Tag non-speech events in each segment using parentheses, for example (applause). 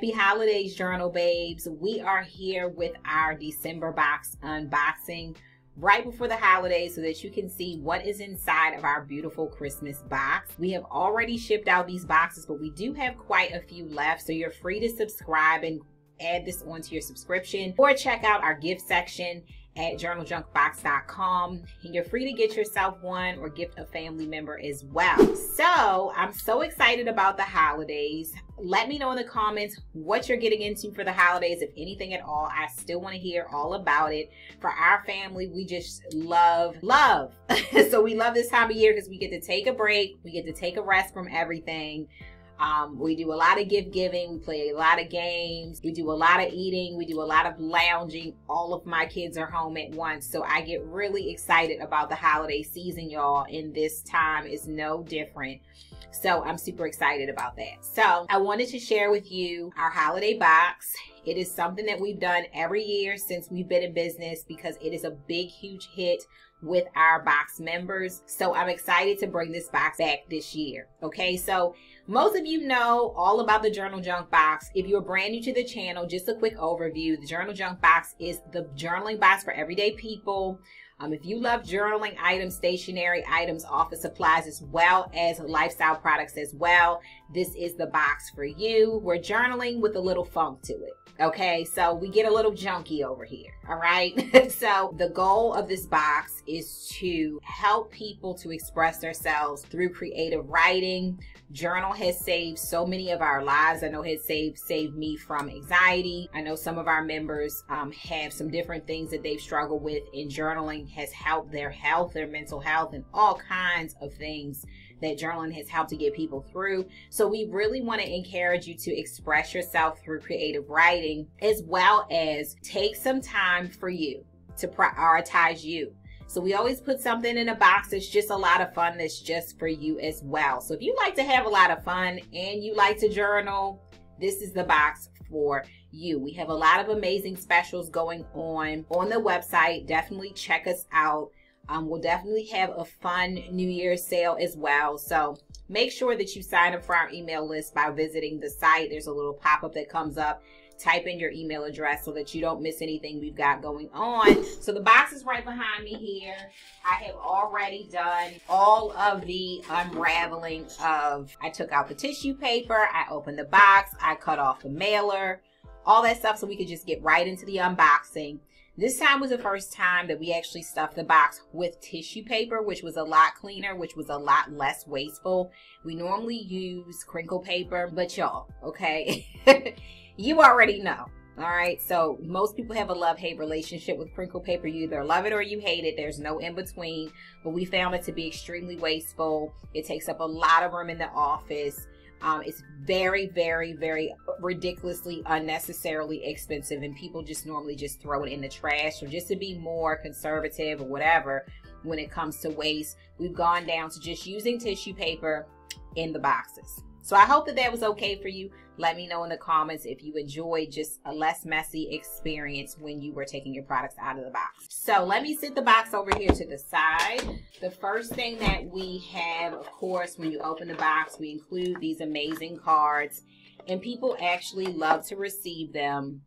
Happy holidays, Journal Babes. We are here with our December box unboxing right before the holidays so that you can see what is inside of our beautiful Christmas box. We have already shipped out these boxes, but we do have quite a few left. So you're free to subscribe and add this onto your subscription or check out our gift section at journaljunkbox.com. And you're free to get yourself one or gift a family member as well. So I'm so excited about the holidays. Let me know in the comments what you're getting into for the holidays, if anything at all. I still want to hear all about it. For our family, we just love, love. (laughs) so we love this time of year because we get to take a break. We get to take a rest from everything. Um, we do a lot of gift giving. We play a lot of games. We do a lot of eating. We do a lot of lounging. All of my kids are home at once. So I get really excited about the holiday season, y'all. And this time is no different. So I'm super excited about that. So I wanted to share with you our holiday box. It is something that we've done every year since we've been in business because it is a big, huge hit with our box members. So I'm excited to bring this box back this year. Okay, so most of you know all about the Journal Junk box. If you're brand new to the channel, just a quick overview. The Journal Junk box is the journaling box for everyday people. Um, if you love journaling items, stationery items, office supplies, as well as lifestyle products as well, this is the box for you. We're journaling with a little funk to it. Okay, so we get a little junky over here. All right. (laughs) so the goal of this box is to help people to express themselves through creative writing. Journal has saved so many of our lives. I know has saved saved me from anxiety. I know some of our members um, have some different things that they've struggled with, in journaling has helped their health, their mental health, and all kinds of things that journaling has helped to get people through. So we really want to encourage you to express yourself through creative writing as well as take some time for you to prioritize you. So we always put something in a box that's just a lot of fun that's just for you as well. So if you like to have a lot of fun and you like to journal, this is the box for you. We have a lot of amazing specials going on on the website. Definitely check us out. Um, we'll definitely have a fun New Year's sale as well. So make sure that you sign up for our email list by visiting the site. There's a little pop-up that comes up. Type in your email address so that you don't miss anything we've got going on. So the box is right behind me here. I have already done all of the unraveling of, I took out the tissue paper, I opened the box, I cut off the mailer, all that stuff so we could just get right into the unboxing. This time was the first time that we actually stuffed the box with tissue paper, which was a lot cleaner, which was a lot less wasteful. We normally use crinkle paper, but y'all, okay, (laughs) you already know. All right, so most people have a love-hate relationship with crinkle paper. You either love it or you hate it. There's no in-between, but we found it to be extremely wasteful. It takes up a lot of room in the office. Um, it's very, very, very ridiculously unnecessarily expensive, and people just normally just throw it in the trash. So just to be more conservative or whatever when it comes to waste, we've gone down to just using tissue paper in the boxes. So I hope that that was okay for you. Let me know in the comments if you enjoyed just a less messy experience when you were taking your products out of the box. So let me sit the box over here to the side. The first thing that we have, of course, when you open the box, we include these amazing cards. And people actually love to receive them.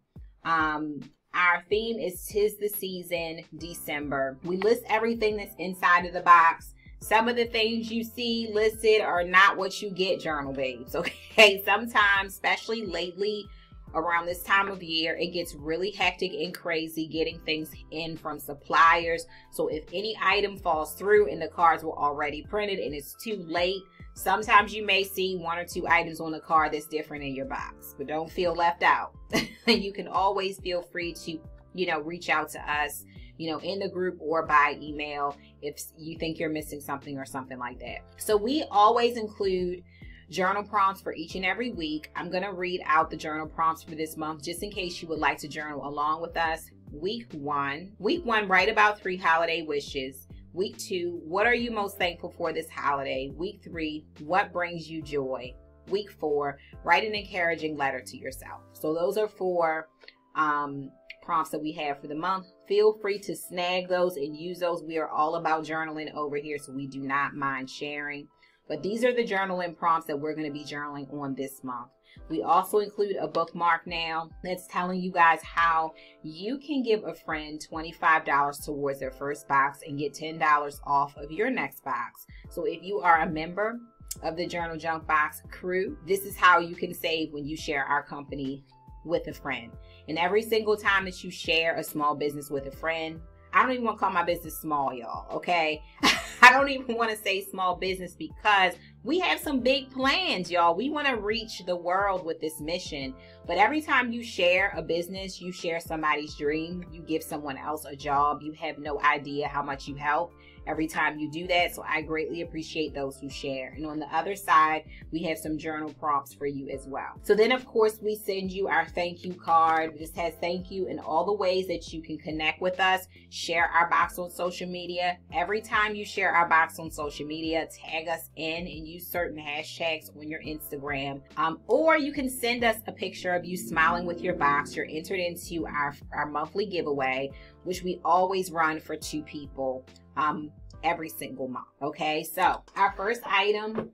Um, our theme is Tis the Season, December. We list everything that's inside of the box some of the things you see listed are not what you get, journal babes. (laughs) Okay, sometimes, especially lately, around this time of year, it gets really hectic and crazy getting things in from suppliers. So if any item falls through and the cards were already printed and it's too late, sometimes you may see one or two items on the card that's different in your box, but don't feel left out. (laughs) you can always feel free to, you know, reach out to us you know, in the group or by email if you think you're missing something or something like that. So we always include journal prompts for each and every week. I'm going to read out the journal prompts for this month just in case you would like to journal along with us. Week one, week one, write about three holiday wishes. Week two, what are you most thankful for this holiday? Week three, what brings you joy? Week four, write an encouraging letter to yourself. So those are four um, prompts that we have for the month. Feel free to snag those and use those. We are all about journaling over here, so we do not mind sharing. But these are the journaling prompts that we're going to be journaling on this month. We also include a bookmark now that's telling you guys how you can give a friend $25 towards their first box and get $10 off of your next box. So if you are a member of the Journal Junk Box crew, this is how you can save when you share our company with a friend. And every single time that you share a small business with a friend, I don't even want to call my business small, y'all, okay? (laughs) I don't even want to say small business because we have some big plans, y'all. We want to reach the world with this mission. But every time you share a business, you share somebody's dream, you give someone else a job, you have no idea how much you help every time you do that. So I greatly appreciate those who share. And on the other side, we have some journal prompts for you as well. So then of course we send you our thank you card. This has thank you in all the ways that you can connect with us. Share our box on social media. Every time you share our box on social media, tag us in and use certain hashtags on your Instagram. Um, or you can send us a picture of you smiling with your box. You're entered into our, our monthly giveaway, which we always run for two people um, every single month. Okay, so our first item,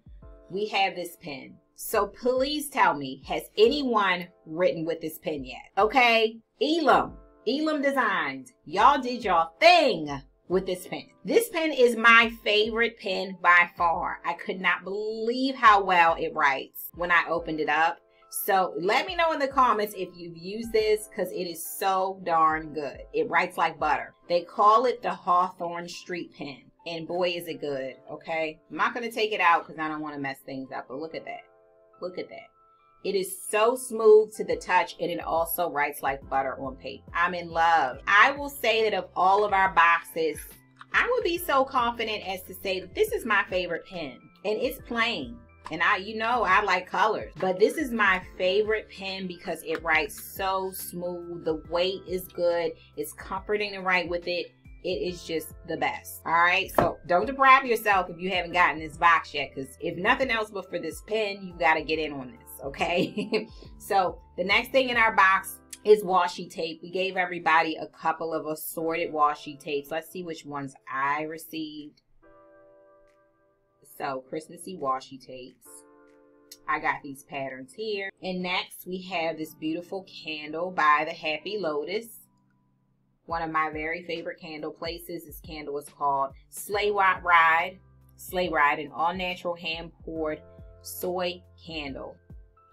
we have this pen. So please tell me, has anyone written with this pen yet? Okay, Elum, Elum Designs, y'all did y'all thing with this pen. This pen is my favorite pen by far. I could not believe how well it writes when I opened it up. So let me know in the comments if you've used this because it is so darn good. It writes like butter. They call it the Hawthorne Street Pen. And boy, is it good, okay? I'm not going to take it out because I don't want to mess things up. But look at that. Look at that. It is so smooth to the touch and it also writes like butter on paper. I'm in love. I will say that of all of our boxes, I would be so confident as to say that this is my favorite pen. And it's plain. And I, you know, I like colors. But this is my favorite pen because it writes so smooth. The weight is good. It's comforting to write with it. It is just the best. All right. So don't deprive yourself if you haven't gotten this box yet. Because if nothing else but for this pen, you got to get in on this. (laughs) Okay. (laughs) so the next thing in our box is washi tape. We gave everybody a couple of assorted washi tapes. Let's see which ones I received. So Christmassy washi tapes. I got these patterns here. And next we have this beautiful candle by the Happy Lotus. One of my very favorite candle places. This candle is called Sleigh Ride. Sleigh Ride, an all natural hand poured soy candle.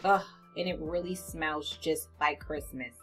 Ugh, and it really smells just like Christmas.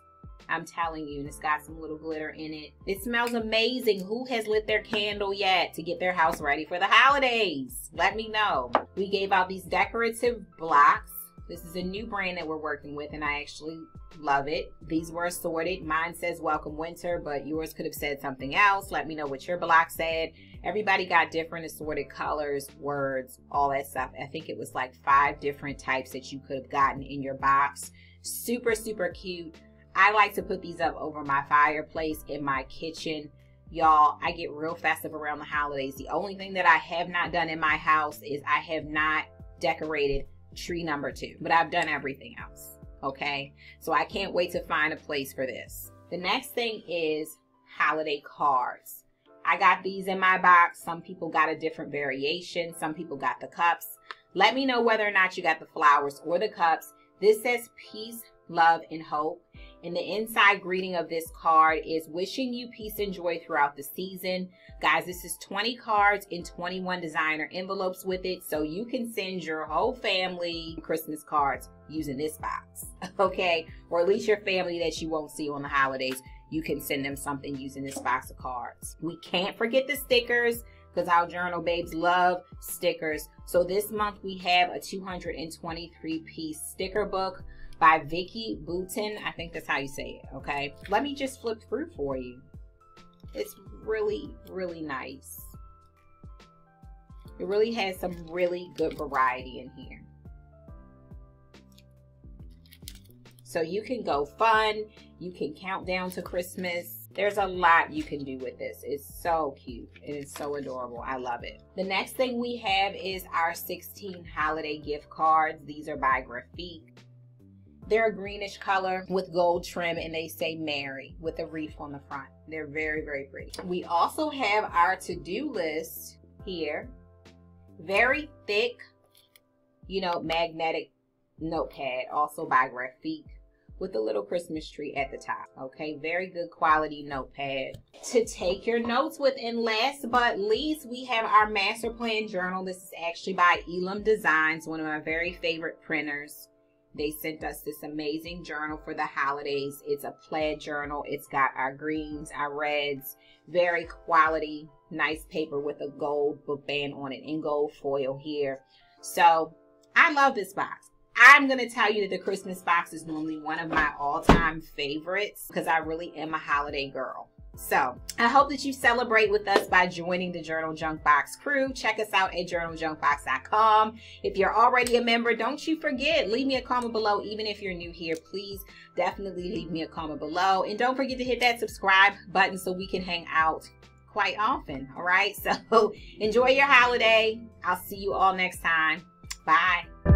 I'm telling you, and it's got some little glitter in it. It smells amazing. Who has lit their candle yet to get their house ready for the holidays? Let me know. We gave out these decorative blocks. This is a new brand that we're working with, and I actually love it. These were assorted. Mine says welcome winter, but yours could have said something else. Let me know what your block said. Everybody got different assorted colors, words, all that stuff. I think it was like five different types that you could have gotten in your box. Super, super cute. I like to put these up over my fireplace in my kitchen. Y'all, I get real festive around the holidays. The only thing that I have not done in my house is I have not decorated tree number two, but I've done everything else. Okay, so I can't wait to find a place for this. The next thing is holiday cards. I got these in my box. Some people got a different variation. Some people got the cups. Let me know whether or not you got the flowers or the cups. This says peace, love, and hope. And the inside greeting of this card is wishing you peace and joy throughout the season. Guys, this is 20 cards in 21 designer envelopes with it. So you can send your whole family Christmas cards using this box. (laughs) Okay. Or at least your family that you won't see on the holidays. You can send them something using this box of cards. We can't forget the stickers because our journal babes love stickers. So this month we have a 223 piece sticker book by Vicki Boutin. I think that's how you say it, okay? Let me just flip through for you. It's really, really nice. It really has some really good variety in here. So you can go fun. You can count down to Christmas. There's a lot you can do with this. It's so cute and it's so adorable. I love it. The next thing we have is our 16 holiday gift cards. These are by Graphique. They're a greenish color with gold trim and they say Merry with a wreath on the front. They're very, very pretty. We also have our to-do list here. Very thick, you know, magnetic notepad, also by Graphique with a little Christmas tree at the top. Okay, very good quality notepad to take your notes with. And last but least, we have our master plan journal. This is actually by Elum Designs, one of my very favorite printers. They sent us this amazing journal for the holidays. It's a plaid journal. It's got our greens, our reds, very quality, nice paper with a gold book band on it and gold foil here. So I love this box. I'm going to tell you that the Christmas box is normally one of my all-time favorites because I really am a holiday girl. So I hope that you celebrate with us by joining the Journal Junk Box crew. Check us out at journaljunkbox.com. If you're already a member, don't you forget, leave me a comment below. Even if you're new here, please definitely leave me a comment below. And don't forget to hit that subscribe button so we can hang out quite often. All right. (laughs) So enjoy your holiday. I'll see you all next time. Bye.